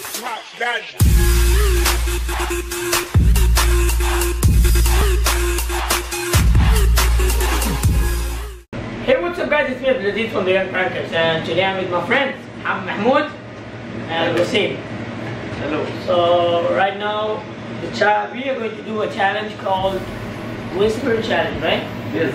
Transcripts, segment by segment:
Drop that. Hey, what's up guys? It's me, Abdulaziz from The Young Crackers and today I'm with my friends, I'm Mahmoud and Wasim. Hello. So right now, we are going to do a challenge called Whisper Challenge, right? Yes.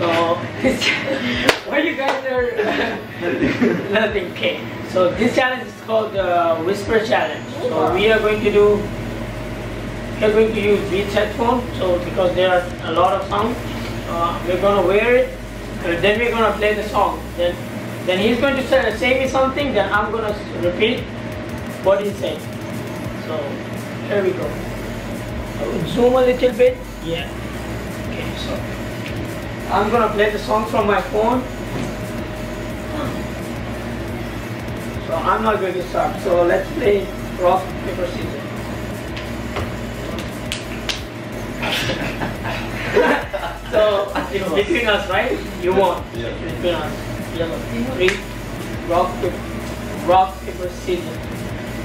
So, why you guys are nothing? Okay. So this challenge is called the Whisper Challenge. So we are going to do, we are going to use Beats headphones. So because there are a lot of sound, uh, we're gonna wear it. And then we're gonna play the song. Then, then he's going to say, say me something. Then I'm gonna repeat what he said. So here we go. Zoom a little bit. Yeah. Okay. So. I'm gonna play the song from my phone. So I'm not going to start. So let's play rock, paper, scissors. so you know, between us, right? You won. Yeah. Between us. Yellow. Three. Rock, paper, rock, paper, scissors.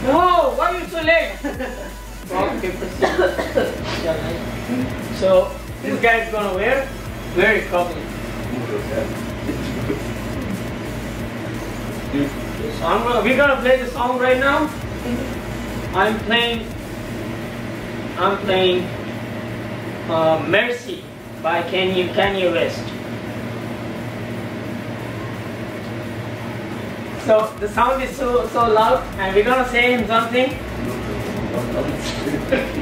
No, why are you so late? rock, paper, scissors. So this guy is gonna wear very properly. So I'm gonna, we're gonna play the song right now. I'm playing. I'm playing uh, "Mercy" by Kanye Kanye West. So the sound is so so loud, and we're gonna say him something.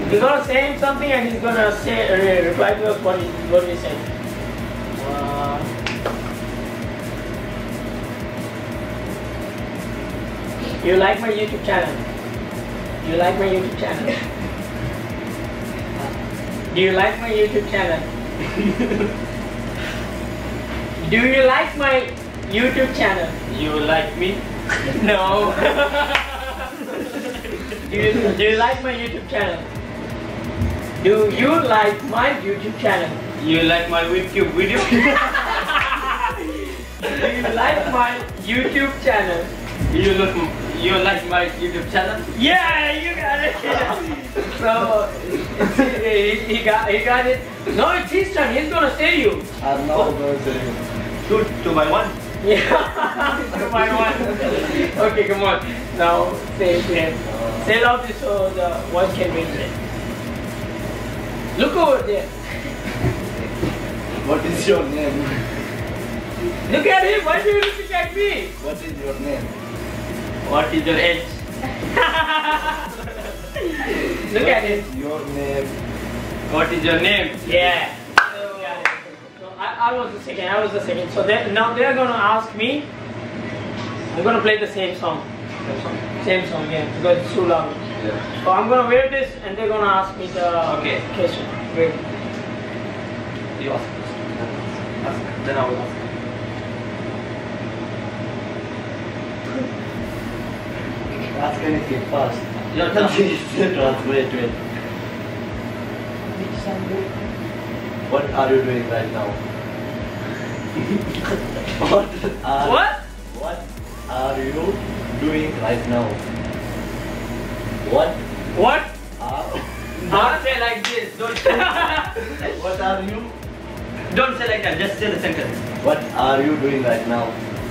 We're gonna say him something, and he's gonna say uh, reply to us what he what we said. You like my YouTube channel? You like my YouTube channel? Do you like my YouTube channel? Do you like my YouTube channel? You like me? No. do, you, do you like my YouTube channel? Do you like my YouTube channel? You like my YouTube video? Do you like my YouTube channel? you look you like my YouTube channel? Yeah, you got it. so he, he got he got it. No, it's his turn. He's gonna say you. I'm not going to Two two by one. Yeah. Two by one. Okay, come on. Now say say say loudly so the voice can be it. Look over there. What is your name? Look at him. Why do you look at me? What is your name? What is your age? Look at him. Your name. What is your name? Yeah. So I, I was the second. I was the second. So they, now they're gonna ask me. I'm gonna play the same song. Same song, yeah, because it's too loud. Yeah. So I'm gonna wear this, and they're gonna ask me the Okay. question. Wait. You ask. Ask. Then I will ask. Ask anything fast. Your turn. Wait, wait. What are you doing right now? what are What? What are you doing right now? What What? are Don't say like this. Don't Say What are you don't say like that. Just say the sentence. What are you doing right now?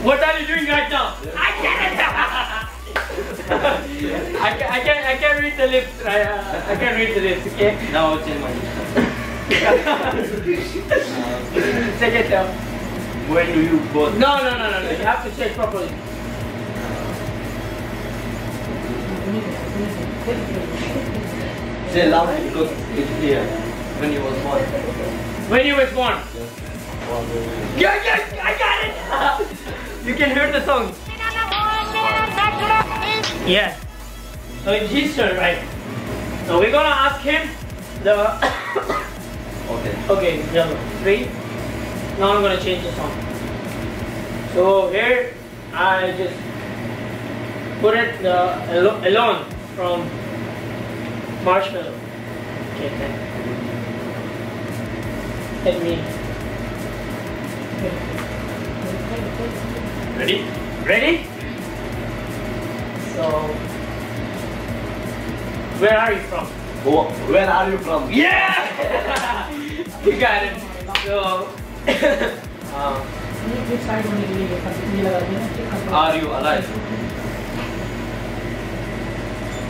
What are you doing right now? I can't. I can I can I can read the lips. I, uh, I can read the lips. Okay. Now I'll change my. Second time. When do you both? No, no, no, no, no. You have to say properly. Say loud because it's here. When you was born. When you was born. Yeah, yeah, I got it. you can hear the song. Yeah. So it's his turn, right? So we're gonna ask him the. Okay. okay, yellow. Three. Now I'm gonna change the song. So here I just put it the Alo- alone from Marshmello. Okay, then. Let me. Ready? Ready? So Where are you from? Oh, where are you from? Yeah! you got it. So, um, Are you alive?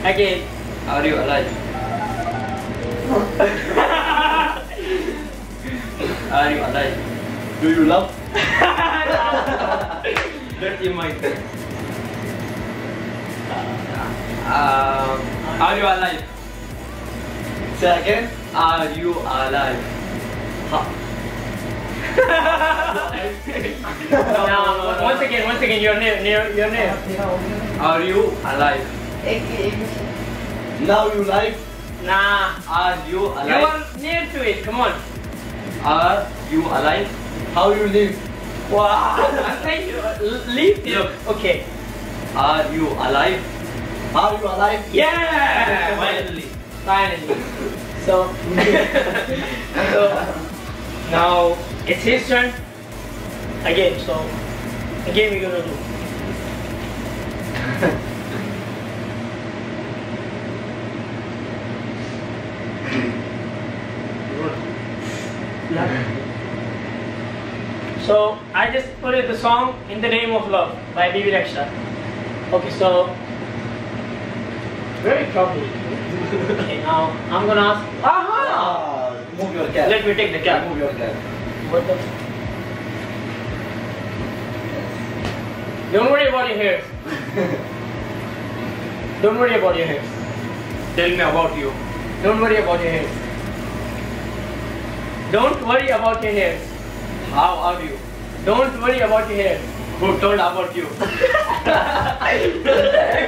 again. Are you alive? Are you alive? Do you love? Dirty mind. Um, are you alive? Say again. Are you alive? Now, once again, once again, your name, your, name. Are you alive? Now you like? Nah, Are you alive? you alive? are near to it. Come on. Are you alive? How you live? Wow, I'm saying you leave. Look. Okay. Are you alive? Are you alive? Yeah. Finally. Finally. So, so now it's his turn again. So again we're gonna do. So I just put it the song in the name of love by Bebe Rexha. Okay, so very properly. okay, now I'm gonna ask. Aha! Ah, move your cap. Let me take the cap. Move your cap. What the? Don't worry about your hair. Don't worry about your hair. Tell me about you. Don't worry about your hair. Don't worry about your hair. How are you? Don't worry about your hair. Who told about you?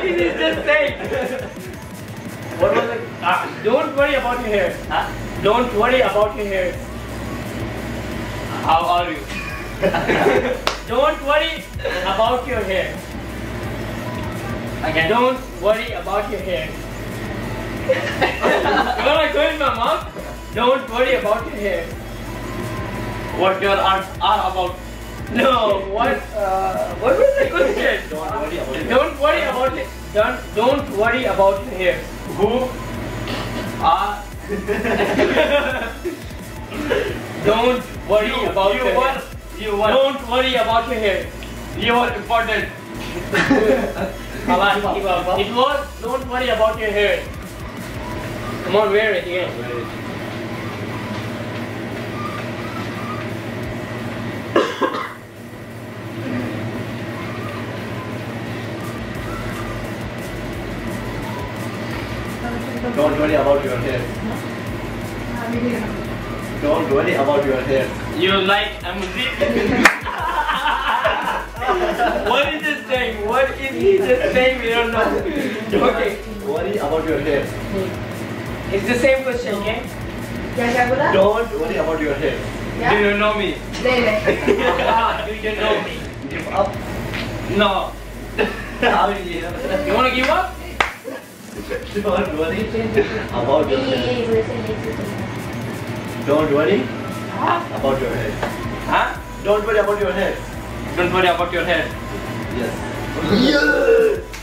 He is just saying. What was it? Ah, don't worry about your hair. Huh? Don't worry about your hair. How are you? Don't worry about your hair. Again. Don't worry about your hair. what I told my mom? Don't worry about your hair. What your art are about? No, what? Uh, what was the question? Don't worry about it. Don't worry about it. Don't don't worry about your hair. Who are Don't worry you? about you your were hair. you were Don't worry about your hair. you were important. Allah, give up. It was don't worry about your hair. Come on, wear it again. Don't worry about your hair. Don't worry about your hair. You like music? What is this saying? What is he just saying? We don't know. Okay, Worry about your hair. it's the same question, okay? Don't worry about your hair. Do you know me? Ah, do you know me? Give up. No. How is? You wanna give up? Don't worry about your hair. Don't worry about your hair. Huh? Don't worry about your hair. Don't worry about your hair. Yes.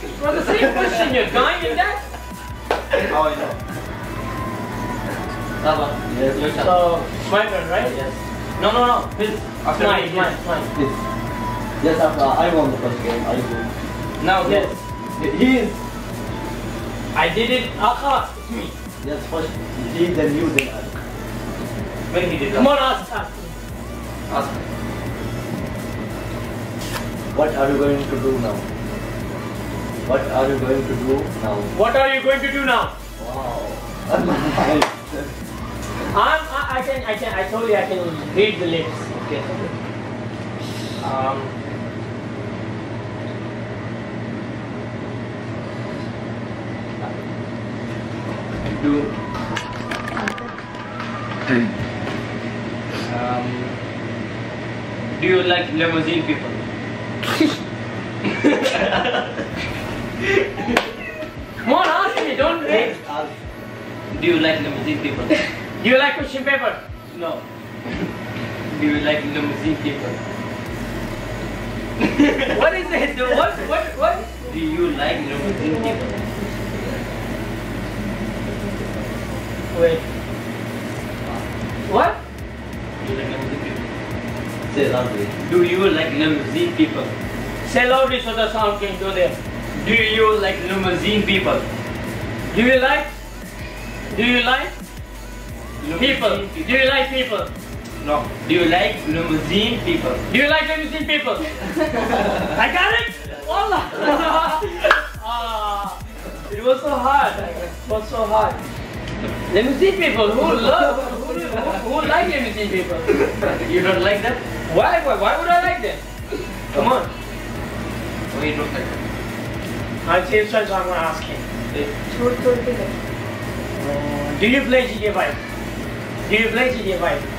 It was the same question. You're dying in that. How oh, I know? Yes. Your. So my turn, right? Yes. No, no, no. It's After mine, mine, mine. Yes. Yes, after I won the first game, I won. Now Yes. He is. I did it. Aha, it's me. Yes, first he, then you, then I. When he did Come that. on, ask, ask. Ask. What are you going to do now? What are you going to do now? What are you going to do now? Wow. I'm, I, I can, I can, I told you I can read the lips. Okay. Um. Do. Um. Do you like limousine people? Come on, ask me. Don't wait. Do you like limousine people? Do you like question paper? No. Do you like limousine people? What is it? What, what, what? Do you like limousine people? Wait. What? You like clumsy people. Say loudly. Do you like limousine people? Say loudly so the sound can go there. Do you like limousine people? Do you like? Do you like? People. people. Do you like people? No. Do you like limousine people? Do you like limousine people? I got it! Wallah! ah, it was so hard. It was so hard. Let me see people who love who, who, who like see people. you don't like them? Why, why? Why would I like them? Come on. Why you don't like them? I'll change so I'm gonna ask him. Uh, do you play GTA 5? Do you play GTA 5?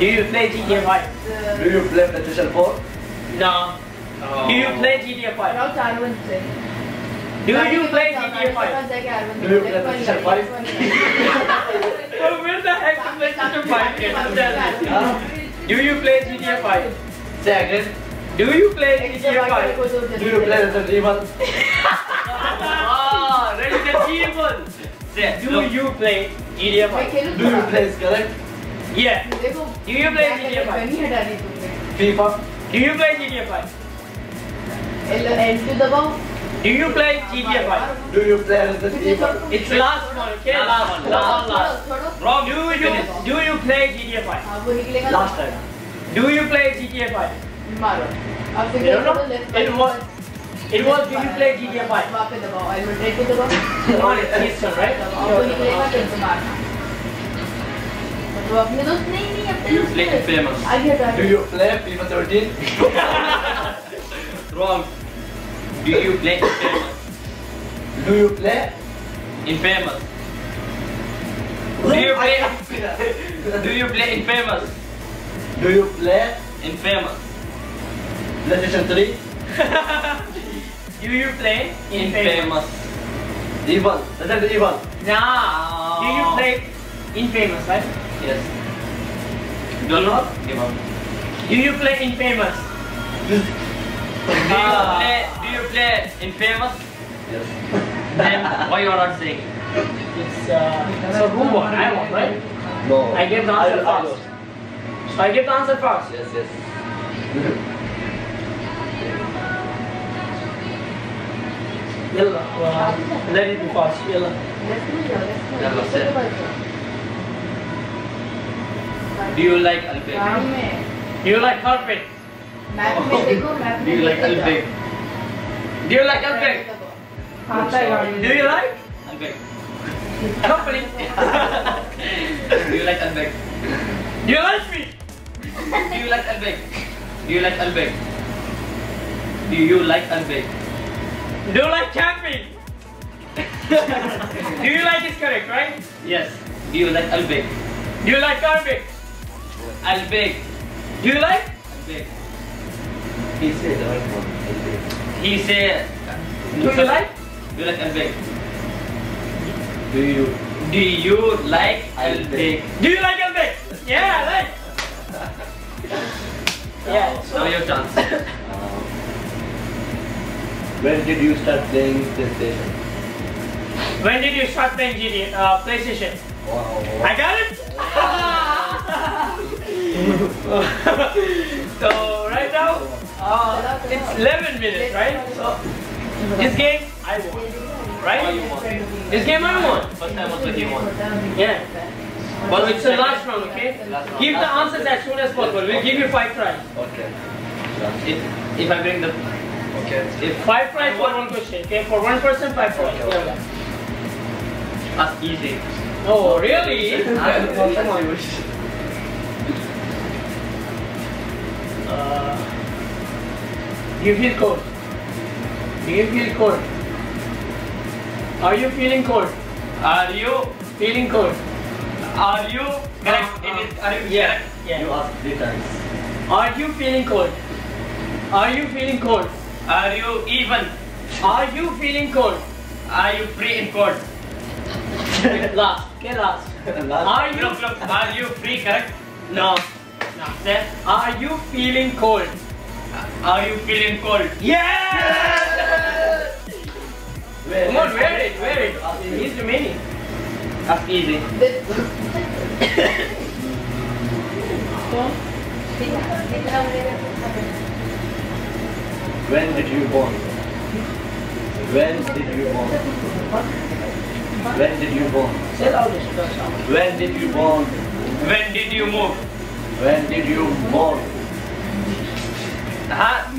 Do you play GTA 5? Do you play PlayStation 4? No. Oh. Do you play GTA 5? No, I wouldn't say. Do you play GTA 5? जाके are one Do you play PlayStation 5? Well, where the heck did PlayStation 5 get to tell me? Huh? Do you play GTA 5? Say again. Do you play GTA 5? Do you play Resident Evil? Ah, Resident Evil. Say, Do look. you play GTA 5? Do you play Scarlet? Yeah. देखो Do you play GTA 5? नहीं हटा दी तुमने FIFA? Do you play GTA 5? L L two दबाओ Do you play GTA 5? Do you play Resident Evil? It's last one, okay? Last one, last, last. छोड़ो Wrong. Do you do you play GTA 5? हाँ वो निकलेगा Last time. Do you play GTA 5? मारो अब फिर You don't know? Left It was it was do you play GTA 5? वहाँ पे दबाओ एल रेड पे दबाओ Come on, it's his turn, right? दबाओ वो निकलेगा फिर तो मारना तो अपने दोस्त नहीं नहीं अपने You दोस्त play नहीं। Infamous. आगे हटा Do you play FIFA 13? Wrong. Do you play infamous? Do you play? Infamous. Do you play? Do you play infamous? Do you play Infamous. PlayStation 3? Do you play Infamous. Evil. Resident Evil. Nah. Do you play Infamous, right? Yes. Do not up. Do you play Infamous? Do you play, do you play Infamous? Yes. Then why you are not saying? It's, uh, it's a who won? I won, right? No. I gave the answer I, first. I so I gave the answer first. Yes, yes. Yalla, uh, let it be fast. Yalla. Yalla, set. Do you like Alpin? Do you like carpet? Map में देखो map Do में you like लेके Albeg? Do you like जाओ। Albeg? हाँ था गाड़ी Do you like Albeg. company? Do you like Albeg? Do you like me? Do you like Albeg? Do you like Albeg? Do you like Albeg? Do you like camping? Do you like is correct, right? Yes. Do you like Albeg? Do you like carpet? Albeg. Do you like? Albeg. He said the right one. He said. Do you like? Do you like Albeg? Do you? Do you like Albeg? Do you like Albeg? Yeah, I like. Yeah. Now your chance. Uh, when did you start playing PlayStation? When did you start playing GTA, uh, PlayStation? Wow. I got it. so right now, uh, it's 11 minutes, right? So this game I won, Oh, right? you won. This game I won. First time also he won. Yeah. But it's the last round, okay? Last round. Give the answers as soon as possible. We'll give you five tries. Okay. If, if I bring the Okay. if Five tries for one question, okay? For one person, five tries. Okay, okay. that's easy. Oh, really? Come on. You feel cold? Do you feel cold? Are you feeling cold? Are you Feeling cold? are you correct? It is are you Yeah. correct? You Yeah. asked three times. Are you feeling cold? Are you feeling cold? Are you even? Are you feeling cold? Are you free in court? last. Okay, last. Last. Are you? Look, look, are you free, correct? No. No. Then, Are you feeling cold? Are you feeling cold? Yeah! Wait, Come on, wear it, wear it. He's remaining. That's easy. When did you born? When did you born? When did you born? Say louder, first sound. When did you born? When did you move? When did you born? Huh?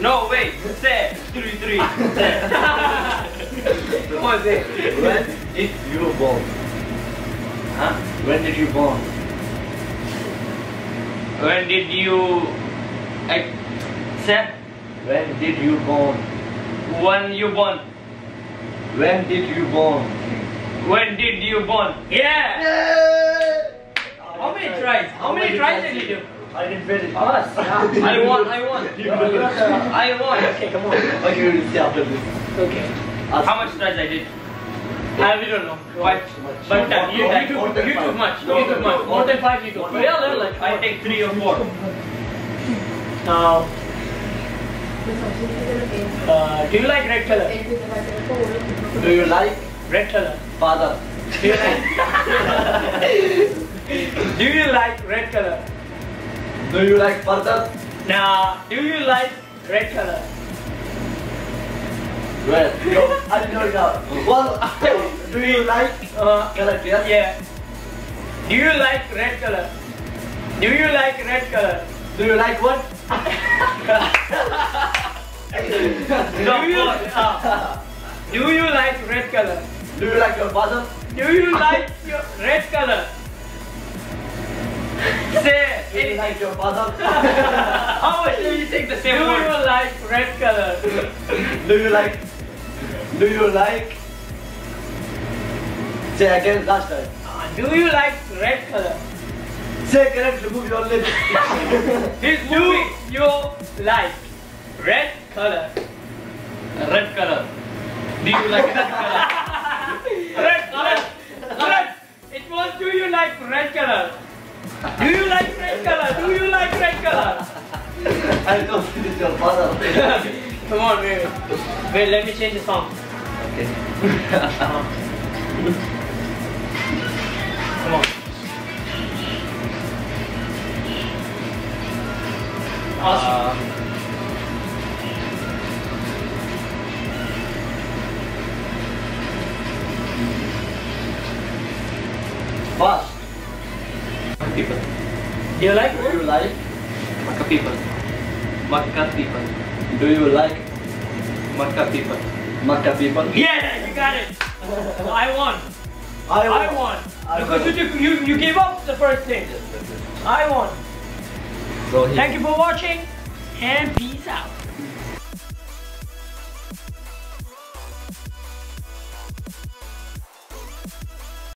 No, wait. Say. Three, three. Say. Come on, say. When did you born? Huh? When did you born? When did you... I... Say. When did you born? When you born? When did you born? When did you born? Yeah! How many tries? How many tries did you do? I didn't finish. Us. yeah. I won, I won. You got it. I won. Okay, come on. Okay, we will see after this. Okay. How much tries I did? I we don't know. Five. But uh, you, you, took, More than you took much. You took much. More than five you took. Yeah, they're like I take three or four. Now, uh, do you like red color? Do you like Red color. father? Do you like? do you like red color? Do you like father? Now, do you like red color? Red. no, I didn't know. Well, do you like Uh? Yes. yeah. Do you like red color? Do you like red color? Do you like what? Do you, uh, do you like red color? Do you like your father? Do you like your red color? Say Do you like your father? How much do you take the same Do you like red color? do you like? Do you like? Say again last time. Uh, do you like red color? Say correct. Remove your lips. Do you like Wait, let me change the song. okay. Come on. Awesome. Uh, fast. People. Do you like Do you like? Makkah people. Makkah people. Do you like Makkah people. Makkah people? Yeah, you got it. I won. I I won. I Because won. you, took, you you gave up the first thing. I won. So Thank you for watching and peace out.